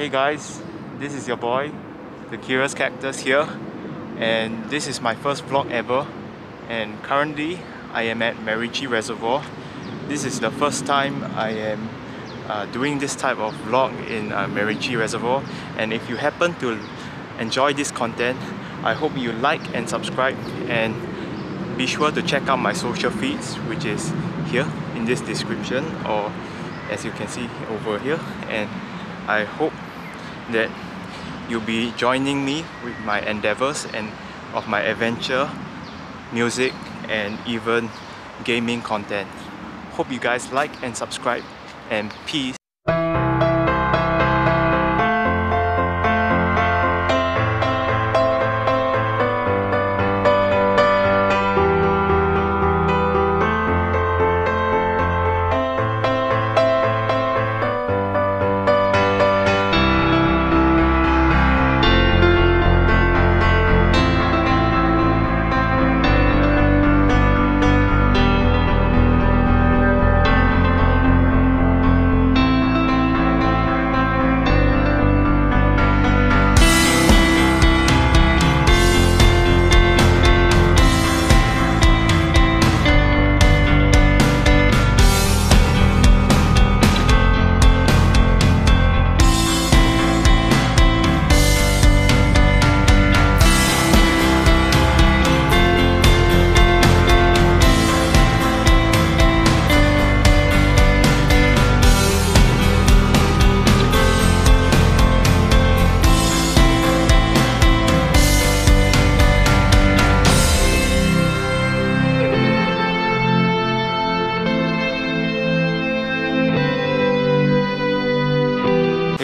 Hey guys, this is your boy, the Curious Cactus here and this is my first vlog ever and currently I am at Macritchie Reservoir. This is the first time I am uh, doing this type of vlog in uh, Macritchie Reservoir and if you happen to enjoy this content, I hope you like and subscribe and be sure to check out my social feeds which is here in this description or as you can see over here and I hope that you'll be joining me with my endeavors and of my adventure, music and even gaming content. Hope you guys like and subscribe and peace.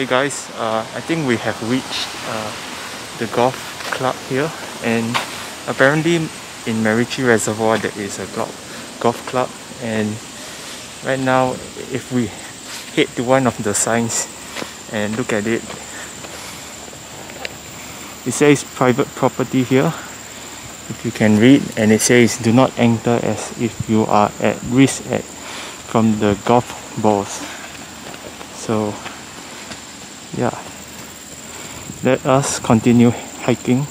Guys, uh, I think we have reached uh, the golf club here. And apparently in Macritchie Reservoir there is a golf, golf club. And right now if we head to one of the signs and look at it it says private property here. If you can read and it says do not enter as if you are at risk at, from the golf balls. So yeah. Let us continue hiking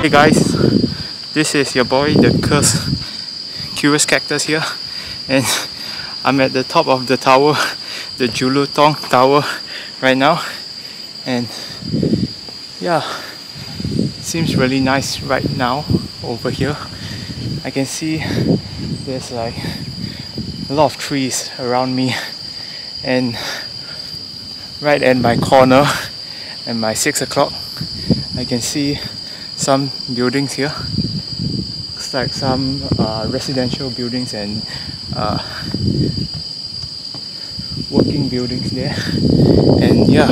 Hey guys, this is your boy the Curse Curious Cactus here. And I'm at the top of the tower, the Jelutong Tower right now. And yeah, seems really nice right now over here. I can see there's like a lot of trees around me. And right at my corner at my 6 o'clock I can see some buildings here. Looks like some uh, residential buildings and uh, working buildings there. And yeah,